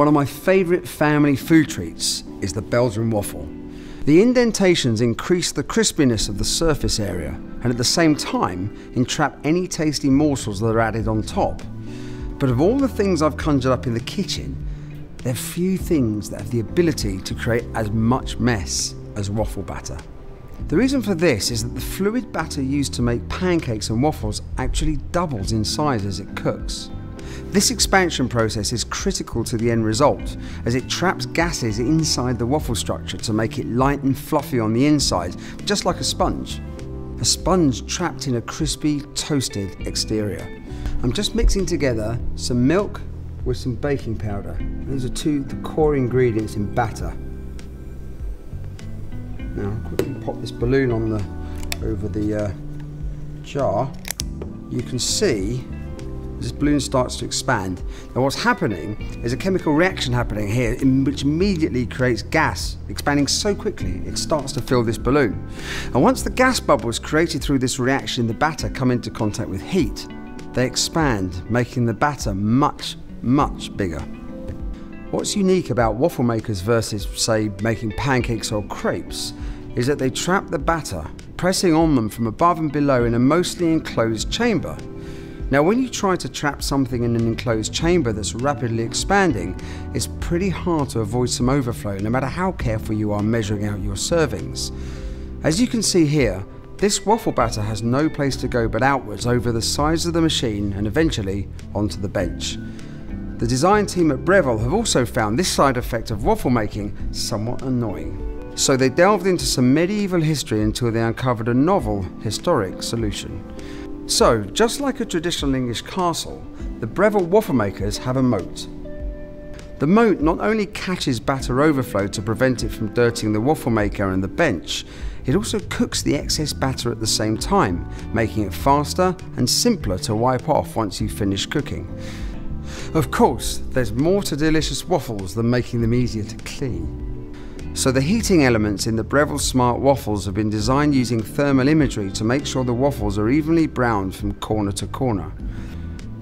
One of my favourite family food treats is the Belgian waffle. The indentations increase the crispiness of the surface area and at the same time entrap any tasty morsels that are added on top. But of all the things I've conjured up in the kitchen, there are few things that have the ability to create as much mess as waffle batter. The reason for this is that the fluid batter used to make pancakes and waffles actually doubles in size as it cooks. This expansion process is critical to the end result as it traps gases inside the waffle structure to make it light and fluffy on the inside, just like a sponge. A sponge trapped in a crispy, toasted exterior. I'm just mixing together some milk with some baking powder. These are two the core ingredients in batter. Now, I'll quickly pop this balloon on the over the uh, jar. You can see this balloon starts to expand. Now what's happening is a chemical reaction happening here which immediately creates gas, expanding so quickly it starts to fill this balloon. And once the gas bubbles created through this reaction the batter come into contact with heat, they expand, making the batter much, much bigger. What's unique about waffle makers versus, say, making pancakes or crepes is that they trap the batter, pressing on them from above and below in a mostly enclosed chamber. Now, when you try to trap something in an enclosed chamber that's rapidly expanding, it's pretty hard to avoid some overflow, no matter how careful you are measuring out your servings. As you can see here, this waffle batter has no place to go but outwards over the sides of the machine and eventually onto the bench. The design team at Breville have also found this side effect of waffle making somewhat annoying. So they delved into some medieval history until they uncovered a novel, historic solution. So, just like a traditional English castle, the Breville waffle makers have a moat. The moat not only catches batter overflow to prevent it from dirtying the waffle maker and the bench, it also cooks the excess batter at the same time, making it faster and simpler to wipe off once you finish cooking. Of course, there's more to delicious waffles than making them easier to clean. So the heating elements in the Breville Smart waffles have been designed using thermal imagery to make sure the waffles are evenly browned from corner to corner.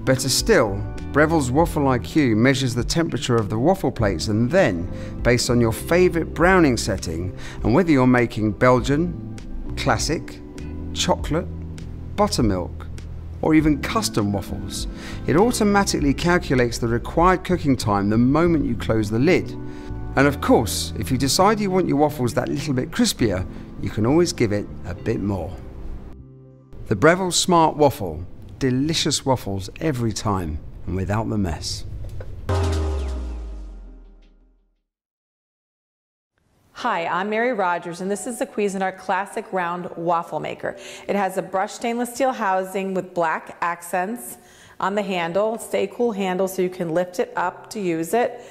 Better still, Breville's Waffle IQ measures the temperature of the waffle plates and then, based on your favourite browning setting and whether you're making Belgian, classic, chocolate, buttermilk, or even custom waffles, it automatically calculates the required cooking time the moment you close the lid and of course, if you decide you want your waffles that little bit crispier, you can always give it a bit more. The Breville Smart Waffle, delicious waffles every time and without the mess. Hi, I'm Mary Rogers, and this is the Cuisinart Classic Round Waffle Maker. It has a brushed stainless steel housing with black accents on the handle, stay cool handle so you can lift it up to use it.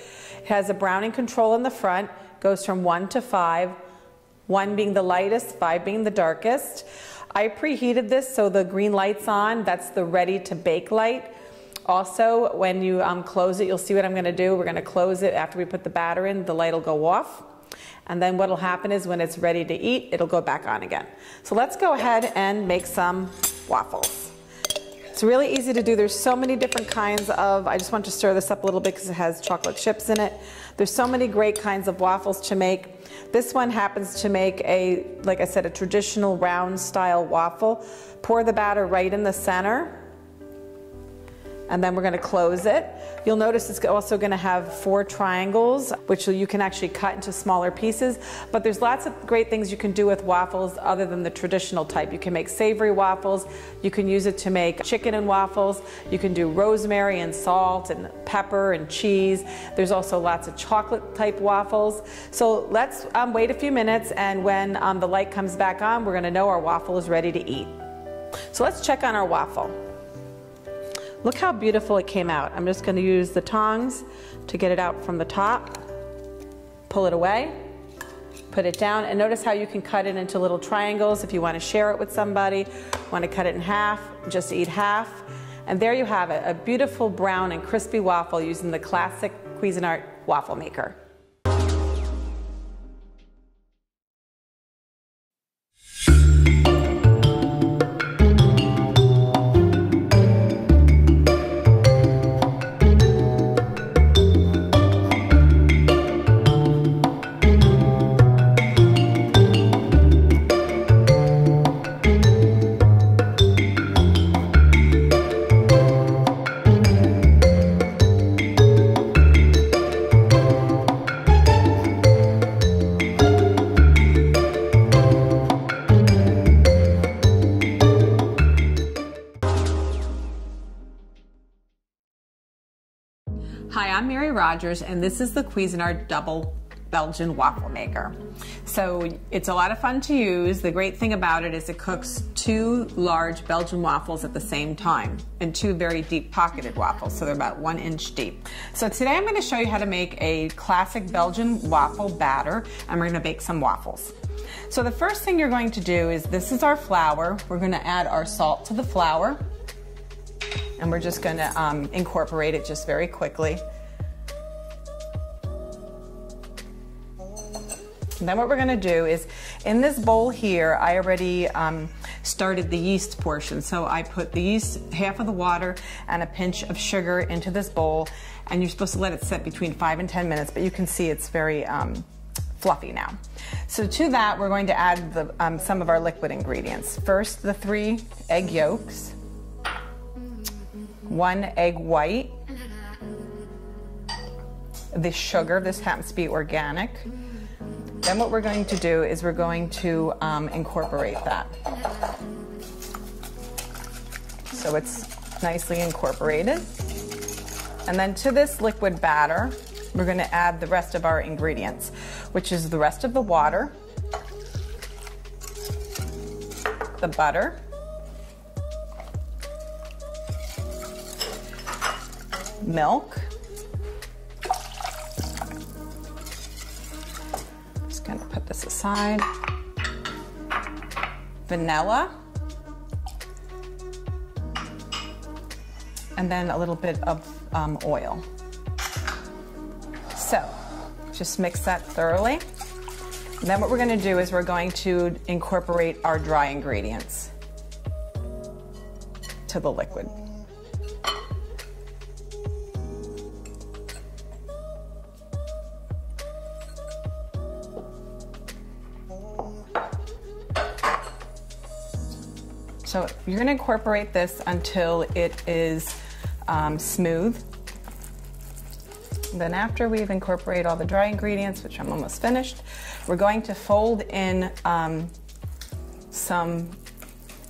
It has a browning control in the front, goes from one to five, one being the lightest, five being the darkest. I preheated this so the green light's on, that's the ready to bake light. Also, when you um, close it, you'll see what I'm gonna do. We're gonna close it after we put the batter in, the light will go off. And then what'll happen is when it's ready to eat, it'll go back on again. So let's go ahead and make some waffles. It's really easy to do. There's so many different kinds of, I just want to stir this up a little bit because it has chocolate chips in it. There's so many great kinds of waffles to make. This one happens to make a, like I said, a traditional round style waffle. Pour the batter right in the center and then we're going to close it. You'll notice it's also going to have four triangles, which you can actually cut into smaller pieces. But there's lots of great things you can do with waffles other than the traditional type. You can make savory waffles. You can use it to make chicken and waffles. You can do rosemary and salt and pepper and cheese. There's also lots of chocolate type waffles. So let's um, wait a few minutes and when um, the light comes back on, we're going to know our waffle is ready to eat. So let's check on our waffle. Look how beautiful it came out. I'm just gonna use the tongs to get it out from the top. Pull it away, put it down, and notice how you can cut it into little triangles if you wanna share it with somebody, wanna cut it in half, just eat half. And there you have it, a beautiful brown and crispy waffle using the classic Cuisinart waffle maker. Hi, I'm Mary Rogers, and this is the Cuisinart Double Belgian Waffle Maker. So it's a lot of fun to use. The great thing about it is it cooks two large Belgian waffles at the same time and two very deep pocketed waffles. So they're about one inch deep. So today I'm gonna show you how to make a classic Belgian waffle batter and we're gonna bake some waffles. So the first thing you're going to do is this is our flour. We're gonna add our salt to the flour and we're just gonna um, incorporate it just very quickly. And then what we're gonna do is, in this bowl here, I already um, started the yeast portion. So I put the yeast, half of the water, and a pinch of sugar into this bowl, and you're supposed to let it set between five and 10 minutes, but you can see it's very um, fluffy now. So to that, we're going to add the, um, some of our liquid ingredients. First, the three egg yolks, one egg white, the sugar, this happens to be organic, then what we're going to do is we're going to um, incorporate that. So it's nicely incorporated. And then to this liquid batter, we're going to add the rest of our ingredients, which is the rest of the water, the butter, milk, Just gonna put this aside. Vanilla. And then a little bit of um, oil. So, just mix that thoroughly. And then what we're gonna do is we're going to incorporate our dry ingredients to the liquid. So you're gonna incorporate this until it is um, smooth. Then after we've incorporated all the dry ingredients, which I'm almost finished, we're going to fold in um, some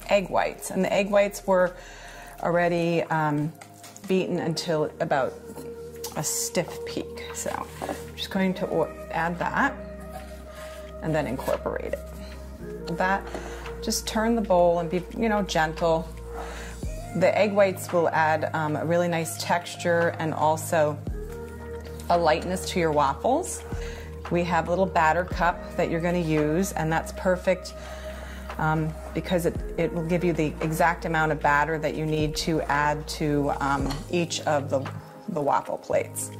egg whites. And the egg whites were already um, beaten until about a stiff peak. So I'm just going to add that and then incorporate it. That just turn the bowl and be, you know, gentle. The egg whites will add um, a really nice texture and also a lightness to your waffles. We have a little batter cup that you're going to use, and that's perfect um, because it, it will give you the exact amount of batter that you need to add to um, each of the, the waffle plates.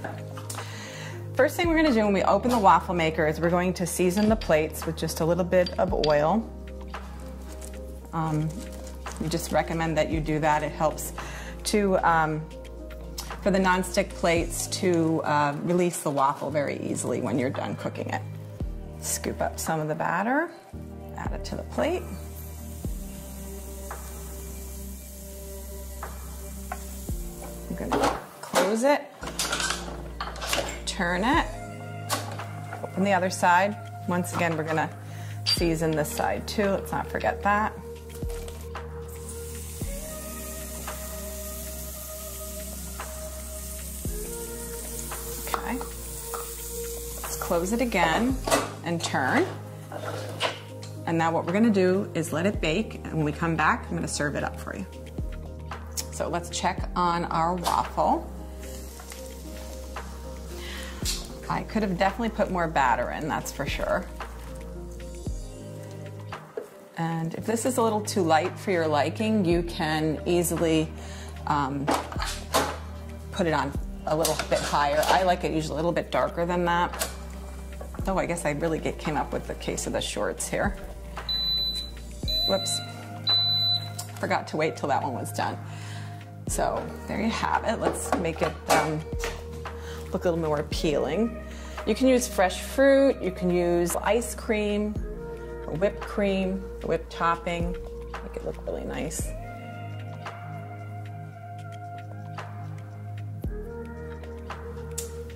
First thing we're going to do when we open the waffle maker is we're going to season the plates with just a little bit of oil. Um, we just recommend that you do that. It helps to, um, for the nonstick plates to uh, release the waffle very easily when you're done cooking it. Scoop up some of the batter, add it to the plate. I'm gonna close it, turn it, open the other side. Once again, we're gonna season this side too, let's not forget that. Close it again and turn. And now what we're gonna do is let it bake, and when we come back, I'm gonna serve it up for you. So let's check on our waffle. I could have definitely put more batter in, that's for sure. And if this is a little too light for your liking, you can easily um, put it on a little bit higher. I like it usually a little bit darker than that. Oh, I guess I really get, came up with the case of the shorts here. Whoops. Forgot to wait till that one was done. So there you have it. Let's make it um, look a little more appealing. You can use fresh fruit, you can use ice cream, whipped cream, whipped topping, make it look really nice.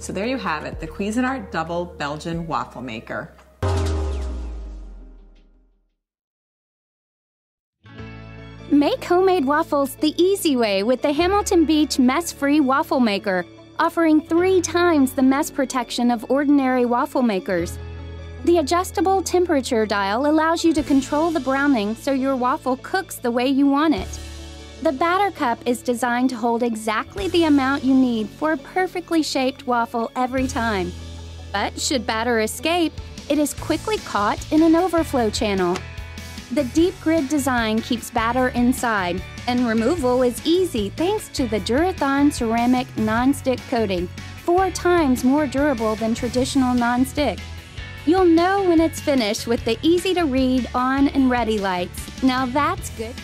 So there you have it, the Cuisinart Double Belgian Waffle Maker. Make homemade waffles the easy way with the Hamilton Beach mess-free waffle maker. offering three times the mess protection of ordinary waffle makers. The adjustable temperature dial allows you to control the browning so your waffle cooks the way you want it. The batter cup is designed to hold exactly the amount you need for a perfectly shaped waffle every time. But should batter escape, it is quickly caught in an overflow channel. The deep grid design keeps batter inside, and removal is easy thanks to the Durathon ceramic non-stick coating, four times more durable than traditional non-stick. You'll know when it's finished with the easy to read on and ready lights. Now that's good.